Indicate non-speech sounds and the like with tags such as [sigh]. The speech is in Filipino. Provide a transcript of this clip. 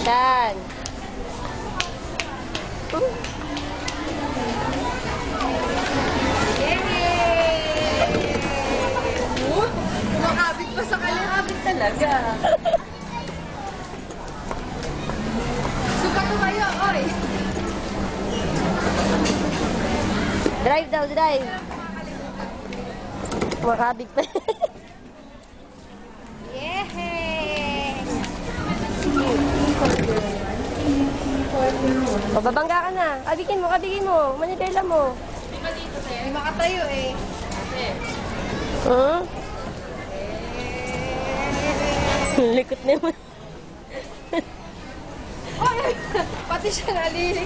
Yan. Makabit pa sa kanya. Makabit talaga. Suka tumayo, oy. Drive daw, drive. Makabig pa. [laughs] Babangga ka na. Kabigin mo, kabigin mo. Manibela mo. Hindi makatayo eh. Huh? [laughs] Likot naman. [laughs] Oy! Pati siya nalili